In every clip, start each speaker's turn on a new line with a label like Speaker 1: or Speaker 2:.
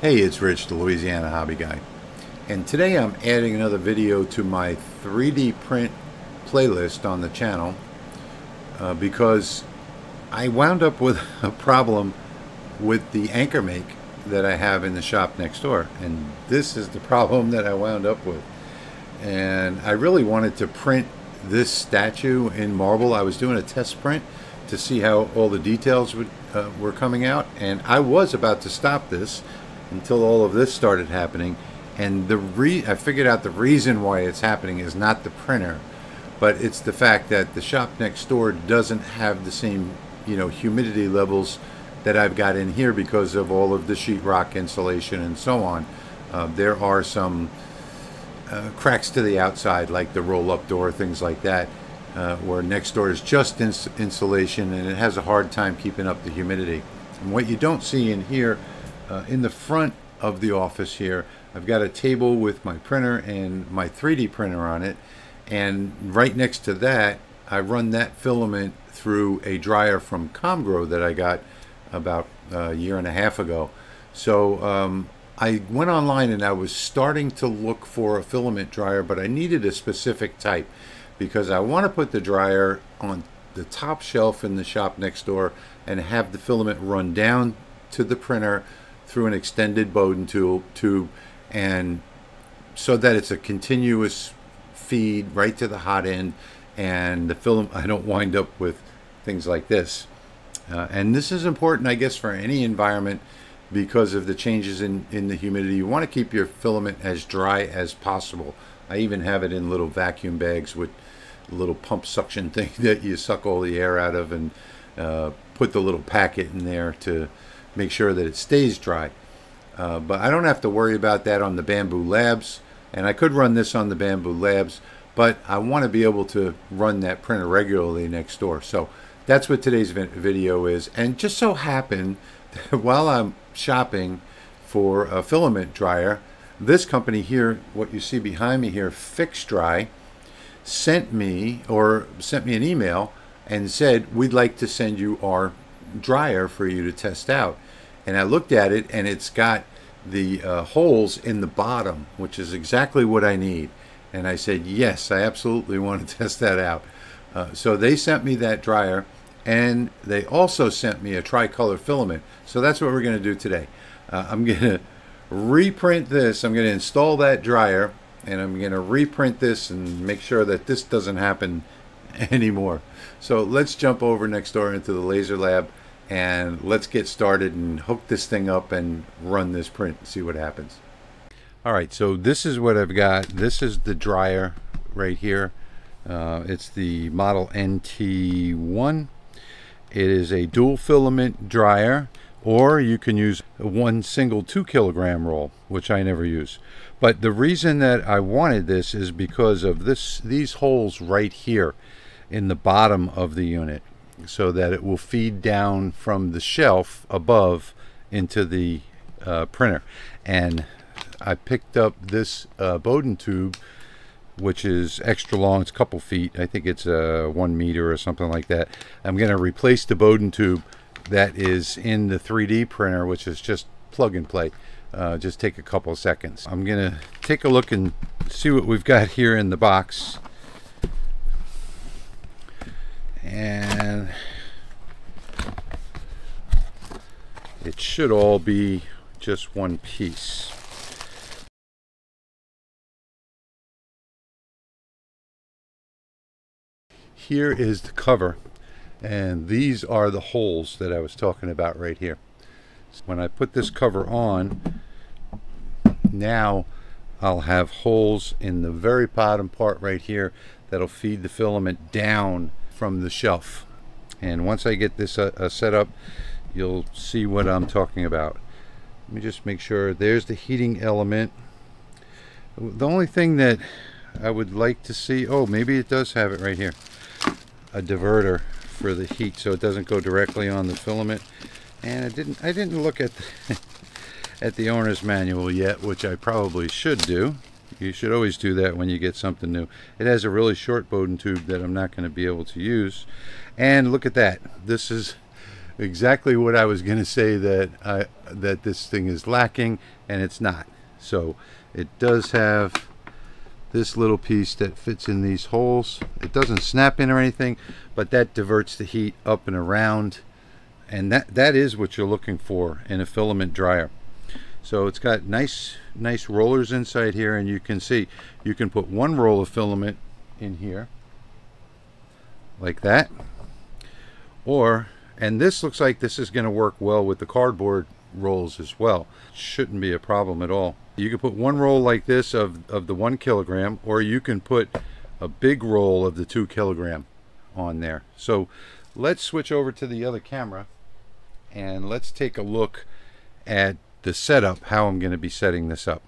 Speaker 1: Hey, it's Rich, the Louisiana Hobby Guy. And today I'm adding another video to my 3D print playlist on the channel uh, because I wound up with a problem with the AnkerMake that I have in the shop next door. And this is the problem that I wound up with. And I really wanted to print this statue in marble. I was doing a test print to see how all the details would, uh, were coming out. And I was about to stop this until all of this started happening. And the re I figured out the reason why it's happening is not the printer, but it's the fact that the shop next door doesn't have the same, you know, humidity levels that I've got in here because of all of the sheetrock insulation and so on. Uh, there are some uh, cracks to the outside, like the roll-up door, things like that, uh, where next door is just ins insulation and it has a hard time keeping up the humidity. And what you don't see in here uh, in the front of the office here, I've got a table with my printer and my 3D printer on it. And right next to that, I run that filament through a dryer from Comgrow that I got about a year and a half ago. So um, I went online and I was starting to look for a filament dryer, but I needed a specific type because I want to put the dryer on the top shelf in the shop next door and have the filament run down to the printer through an extended Bowden tube, and so that it's a continuous feed right to the hot end and the film I don't wind up with things like this. Uh, and this is important I guess for any environment because of the changes in in the humidity. You want to keep your filament as dry as possible. I even have it in little vacuum bags with a little pump suction thing that you suck all the air out of and uh, put the little packet in there to make sure that it stays dry. Uh, but I don't have to worry about that on the Bambu Labs, and I could run this on the Bambu Labs, but I want to be able to run that printer regularly next door. So that's what today's video is. And just so happened that while I'm shopping for a filament dryer, this company here, what you see behind me here, FixDry, sent me or sent me an email and said, we'd like to send you our dryer for you to test out. And I looked at it and it's got the uh, holes in the bottom which is exactly what I need. And I said yes I absolutely want to test that out. Uh, so they sent me that dryer and they also sent me a tricolor filament. So that's what we're going to do today. Uh, I'm going to reprint this. I'm going to install that dryer and I'm going to reprint this and make sure that this doesn't happen anymore so let's jump over next door into the laser lab and let's get started and hook this thing up and run this print and see what happens. All right, so this is what I've got. This is the dryer right here. Uh, it's the model NT1. It is a dual filament dryer or you can use one single two kilogram roll which I never use but the reason that I wanted this is because of this these holes right here in the bottom of the unit so that it will feed down from the shelf above into the uh, printer. And I picked up this uh, Bowden tube, which is extra long. It's a couple feet. I think it's a uh, one meter or something like that. I'm going to replace the Bowden tube that is in the 3D printer, which is just plug and play. Uh, just take a couple seconds. I'm to take a look and see what we've got here in the box and it should all be just one piece. Here is the cover and these are the holes that I was talking about right here. So when I put this cover on, now I'll have holes in the very bottom part right here that'll feed the filament down from the shelf. And once I get this uh, uh, set up you'll see what I'm talking about. Let me just make sure. There's the heating element. The only thing that I would like to see oh maybe it does have it right here. A diverter for the heat so it doesn't go directly on the filament and I didn't I didn't look at the, at the owner's manual yet which I probably should do you should always do that when you get something new. It has a really short Bowden tube that I'm not going to be able to use. And look at that. This is exactly what I was going to say that I that this thing is lacking, and it's not. So it does have this little piece that fits in these holes. It doesn't snap in or anything, but that diverts the heat up and around, and that that is what you're looking for in a filament dryer. So it's got nice nice rollers inside here, and you can see you can put one roll of filament in here like that or and this looks like this is going to work well with the cardboard rolls as well. Shouldn't be a problem at all. You can put one roll like this of, of the one kilogram or you can put a big roll of the two kilogram on there. So let's switch over to the other camera and let's take a look at the setup how I'm going to be setting this up.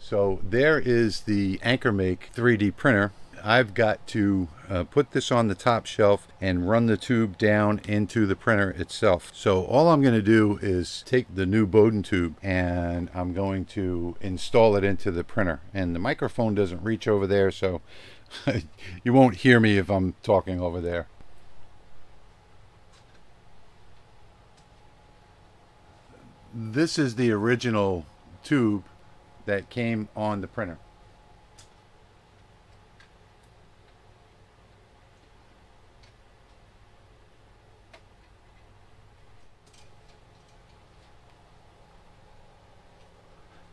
Speaker 1: So there is the AnkerMake 3D printer I've got to uh, put this on the top shelf and run the tube down into the printer itself. So all I'm going to do is take the new Bowden tube and I'm going to install it into the printer. And the microphone doesn't reach over there, so you won't hear me if I'm talking over there. This is the original tube that came on the printer.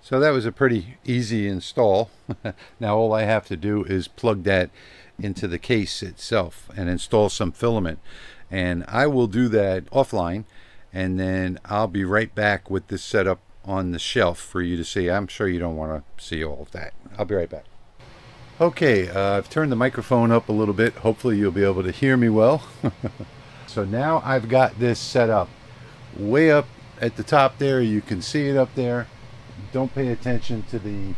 Speaker 1: So that was a pretty easy install. now all I have to do is plug that into the case itself and install some filament. And I will do that offline and then I'll be right back with this setup on the shelf for you to see. I'm sure you don't want to see all of that. I'll be right back. Okay, uh, I've turned the microphone up a little bit. Hopefully you'll be able to hear me well. so now I've got this set up. Way up at the top there, you can see it up there don't pay attention to the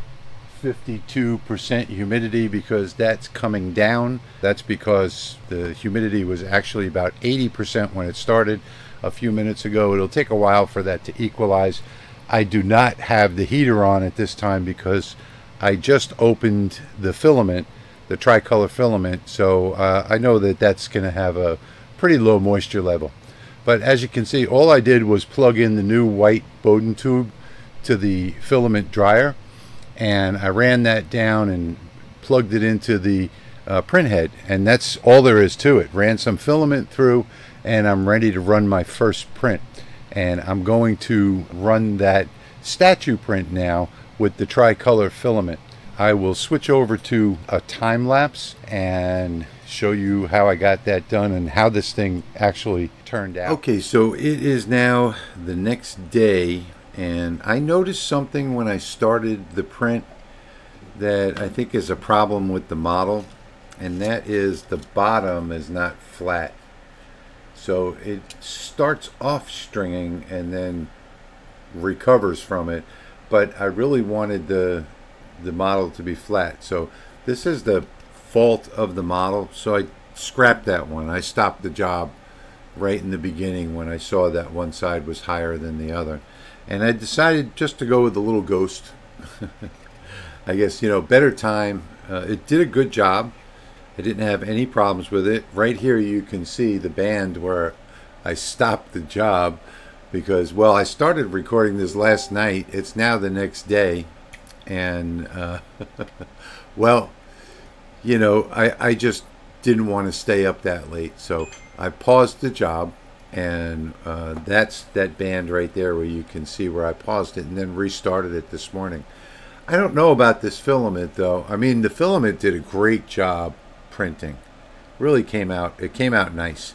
Speaker 1: 52% humidity because that's coming down. That's because the humidity was actually about 80% when it started a few minutes ago. It'll take a while for that to equalize. I do not have the heater on at this time because I just opened the filament, the tricolor filament, so uh, I know that that's going to have a pretty low moisture level. But as you can see, all I did was plug in the new white Bowden tube to the filament dryer and I ran that down and plugged it into the uh, print head and that's all there is to it. Ran some filament through and I'm ready to run my first print. And I'm going to run that statue print now with the tricolor filament. I will switch over to a time lapse and show you how I got that done and how this thing actually turned out. Okay, so it is now the next day and I noticed something when I started the print that I think is a problem with the model and that is the bottom is not flat. So it starts off stringing and then recovers from it but I really wanted the the model to be flat. So this is the fault of the model so I scrapped that one. I stopped the job right in the beginning when I saw that one side was higher than the other and I decided just to go with the little ghost. I guess, you know, better time. Uh, it did a good job. I didn't have any problems with it. Right here you can see the band where I stopped the job because, well, I started recording this last night. It's now the next day. And, uh, well, you know, I, I just didn't want to stay up that late. So I paused the job and uh, that's that band right there where you can see where I paused it and then restarted it this morning. I don't know about this filament though. I mean, the filament did a great job printing. Really came out. It came out nice,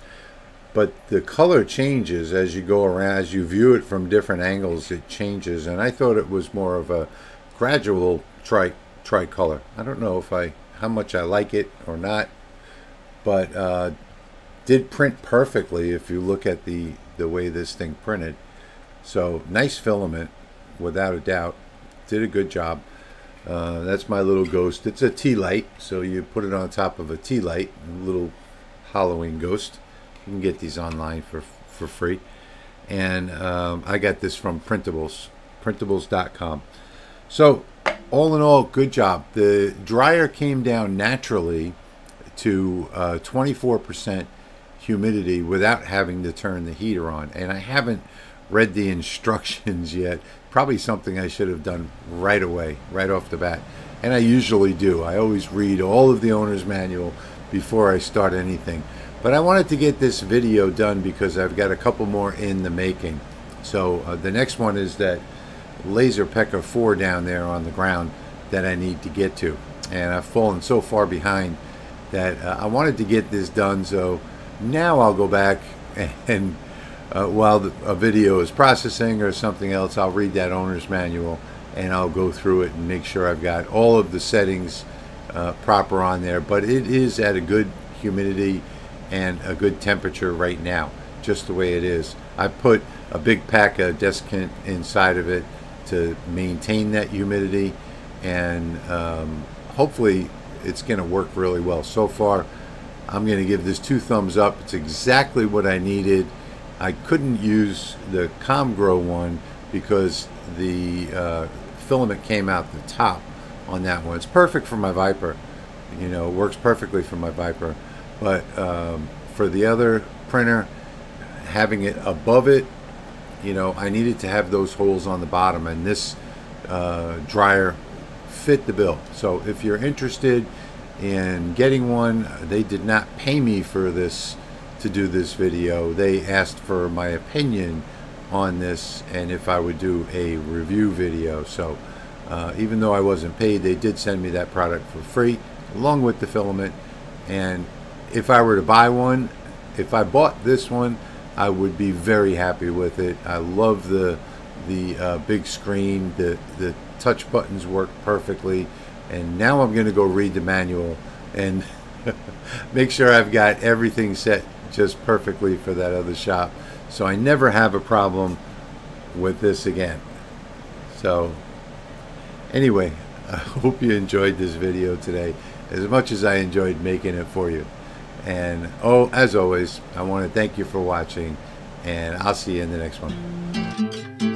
Speaker 1: but the color changes as you go around. As you view it from different angles, it changes. And I thought it was more of a gradual tri tricolor. I don't know if I how much I like it or not, but uh, did print perfectly if you look at the the way this thing printed. So nice filament without a doubt. Did a good job. Uh, that's my little ghost. It's a tea light so you put it on top of a tea light a little Halloween ghost. You can get these online for for free. And um, I got this from printables printables.com so all in all good job. The dryer came down naturally to uh, 24% humidity without having to turn the heater on. And I haven't read the instructions yet. Probably something I should have done right away, right off the bat. And I usually do. I always read all of the owner's manual before I start anything. But I wanted to get this video done because I've got a couple more in the making. So uh, the next one is that LaserPecker 4 down there on the ground that I need to get to. And I've fallen so far behind that uh, I wanted to get this done so now I'll go back and uh, while the, a video is processing or something else I'll read that owner's manual and I'll go through it and make sure I've got all of the settings uh, proper on there but it is at a good humidity and a good temperature right now just the way it is I put a big pack of desiccant inside of it to maintain that humidity and um, hopefully it's going to work really well. So far, I'm going to give this two thumbs up. It's exactly what I needed. I couldn't use the Comgrow one because the uh, filament came out the top on that one. It's perfect for my Vyper. You know, it works perfectly for my Vyper. But um, for the other printer, having it above it, you know, I needed to have those holes on the bottom. And this uh, dryer fit the bill. So if you're interested in getting one, they did not pay me for this to do this video. They asked for my opinion on this and if I would do a review video. So uh, even though I wasn't paid, they did send me that product for free along with the filament. And if I were to buy one, if I bought this one, I would be very happy with it. I love the the uh, big screen. The the touch buttons work perfectly. And now I'm going to go read the manual and make sure I've got everything set just perfectly for that other shop. So I never have a problem with this again. So anyway, I hope you enjoyed this video today as much as I enjoyed making it for you. And oh, as always, I want to thank you for watching and I'll see you in the next one.